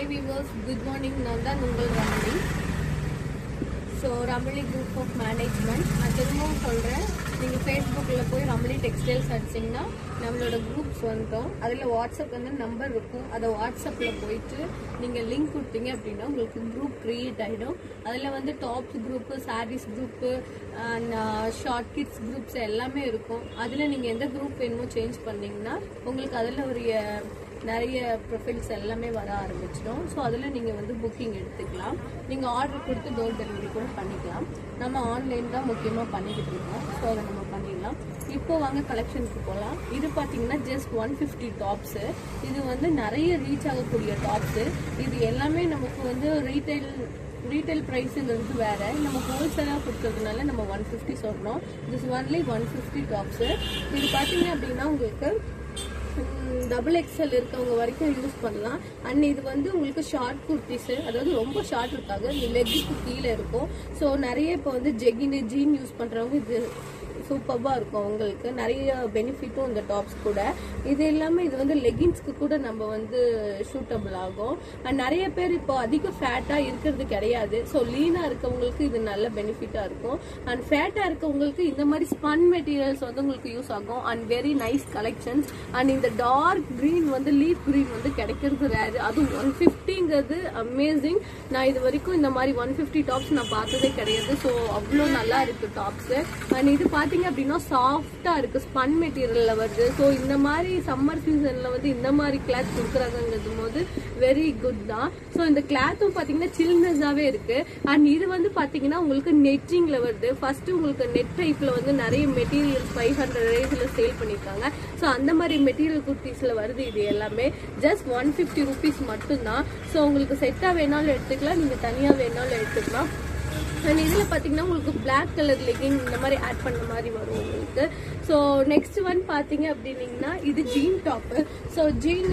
Hi viewers good morning நான் தான் உங்கள் Ramani so Ramani group of management நான் திரும்பவும் சொல்கிறேன் நீங்கள் ஃபேஸ்புக்கில் போய் ரமணி டெக்ஸ்டைல்ஸ் அடிச்சிங்கன்னா நம்மளோட குரூப்ஸ் வந்துட்டோம் அதில் வாட்ஸ்அப் வந்து நம்பர் இருக்கும். அதை வாட்ஸ்அப்பில் போயிட்டு நீங்கள் லிங்க் கொடுத்தீங்க அப்படின்னா உங்களுக்கு குரூப் க்ரியேட் ஆகிடும் அதில் வந்து tops group sarees group and short kids groups எல்லாமே இருக்கும். அதில் நீங்கள் எந்த குரூப் வேணுமோ சேஞ்ச் பண்ணிங்கன்னா உங்களுக்கு அதில் ஒரு uh, நிறைய ப்ரொஃபைல்ஸ் எல்லாமே வர ஆரம்பிச்சிடும். ஸோ அதில் நீங்கள் வந்து புக்கிங் எடுத்துக்கலாம். நீங்கள் ஆர்டர் கொடுத்து டோர் டெலிவரி கூட பண்ணிக்கலாம். நம்ம ஆன்லைன் தான் முக்கியமாக பண்ணிக்கிட்டு இருக்கோம். ஸோ அதை நம்ம பண்ணிடலாம். இப்போ வாங்க கலெக்ஷனுக்கு போகலாம் இது பார்த்தீங்கன்னா ஜஸ்ட் ஒன் ஃபிஃப்டி டாப்ஸு இது வந்து நிறைய ரீச் ஆகக்கூடிய டாப்ஸு இது எல்லாமே நமக்கு வந்து ரீட்டைல் ரீட்டைல் ப்ரைஸுங்கிறது வேறு. நம்ம ஹோல்சேலாக கொடுக்கறதுனால நம்ம ஒன் ஃபிஃப்டி சொல்கிறோம் this only one fifty tops இது பார்த்தீங்க அப்படின்னா உங்களுக்கு டபுள் எக்ஸ்எல் இருக்கவங்க வரைக்கும் யூஸ் பண்ணலாம். அண்ட் இது வந்து உங்களுக்கு ஷார்ட் குர்த்திஸு அதாவது ரொம்ப ஷார்ட் இருக்காது. இந்த லெக்குக்கு கீழே இருக்கும். ஸோ நிறைய இப்போ வந்து ஜெகின் ஜீன் யூஸ் பண்ணுறவங்க இது சூப்பராக இருக்கும் உங்களுக்கு நிறைய பெனிஃபிட்டும் இந்த டாப்ஸ் கூட. இது இல்லாமல் இது வந்து லெகின்ஸ்க்கு கூட நம்ம வந்து சூட்டபிள் ஆகும். அண்ட் நிறைய பேர் இப்போ அதிக ஃபேட்டாக இருக்கிறது கிடையாது. ஸோ லீனாக இருக்கவங்களுக்கு இது நல்ல பெனிஃபிட்டாக இருக்கும். அண்ட் ஃபேட்டாக இருக்கவங்களுக்கு இந்த மாதிரி ஸ்பன் மெட்டீரியல்ஸ் வந்து உங்களுக்கு யூஸ் ஆகும். And very nice collections and இந்த டார்க் க்ரீன் வந்து லீஃப் க்ரீன் வந்து கிடைக்கிறது ரேரு அதுவும் ஒன் ஃபிஃப்டிங்கிறது அமேசிங் நான் இது வரைக்கும் இந்த மாதிரி ஒன் ஃபிஃப்டி டாப்ஸ் நான் பார்த்ததே கிடையாது. ஸோ அவ்வளோ நல்லா இருக்கு டாப்ஸ் அண்ட் இது பார்த்தீங்க அப்படின்னா சாஃப்டாக இருக்கு. ஸ்பன் மெட்டீரியலில் வருது. ஸோ இந்த மாதிரி சம்மர் சீசனில் வந்து இந்த மாதிரி கிளாத் கொடுக்குறாங்கங்கிறது போது வெரி குட் தான். ஸோ இந்த கிளாத்தும் பார்த்தீங்கன்னா சில்னஸாகவே இருக்கு. அண்ட் இது வந்து பார்த்தீங்கன்னா உங்களுக்கு நெட்டிங்கில் வருது. ஃபர்ஸ்ட் உங்களுக்கு நெட் டைப்பில் வந்து நிறைய மெட்டீரியல் ஃபைவ் ஹண்ட்ரட் ரேஞ்சில் சேல் பண்ணியிருக்காங்க. ஸோ அந்த மாதிரி மெட்டீரியல் குர்த்திஸில் வருது இது எல்லாமே. ஜஸ்ட் ஒன் ஃபிஃப்டி ருபீஸ் மட்டும்தான். ஸோ உங்களுக்கு செட்டாக வேணாலும் எடுத்துக்கலாம். நீங்கள் தனியாக வேணாலும் எடுத்துக்கலாம். அண்ட் இதில் பார்த்தீங்கன்னா உங்களுக்கு பிளாக் கலர் லெகிங் இந்த மாதிரி ஆட் பண்ண மாதிரி வரும் உங்களுக்கு. ஸோ நெக்ஸ்ட் ஒன் பார்த்தீங்க அப்படின்னீங்கன்னா இது jean top so jean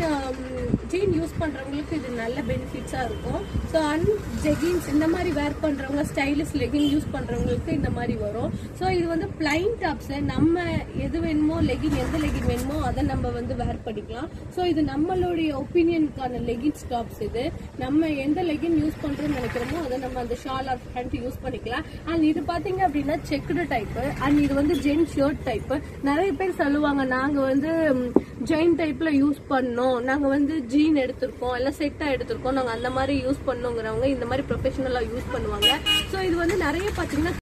jean use பண்ணுறவங்களுக்கு இது நல்ல பெனிஃபிட்ஸாக இருக்கும். ஸோ அண்ட் ஜெகின்ஸ் இந்த மாதிரி வேர் பண்ணுறவங்க ஸ்டைலிஷ் லெகின் யூஸ் பண்ணுறவங்களுக்கு இந்த மாதிரி வரும். ஸோ இது வந்து பிளைன் டாப்ஸு நம்ம எது வேணுமோ லெகின் எந்த லெகின் வேணுமோ அதை நம்ம வந்து வேர் பண்ணிக்கலாம். ஸோ இது நம்மளுடைய ஒப்பீனியனுக்கான லெகின்ஸ் டாப்ஸ் இது. நம்ம எந்த லெகின் யூஸ் பண்ணுறோம்னு நினைக்கிறோமோ அதை நம்ம அந்த ஷால் ஆர் பேண்ட் யூஸ் பண்ணிக்கலாம். அண்ட் இது பார்த்தீங்க அப்படின்னா செக்குடு டைப்பு அண்ட் இது வந்து ஜென் ஷர்ட் டைப்பு நிறைய பேர் சொல்லுவாங்க நாங்கள் வந்து ஜெயின் டைப்ல யூஸ் பண்ணோம். நாங்கள் வந்து ஜீன் எடுத்திருக்கோம். எல்லாம் செட்டாக எடுத்திருக்கோம். நாங்கள் அந்த மாதிரி யூஸ் பண்ணோங்கிறவங்க இந்த மாதிரி ப்ரொஃபஷனலாக யூஸ் பண்ணுவாங்க. ஸோ இது வந்து நிறைய பார்த்தீங்கன்னா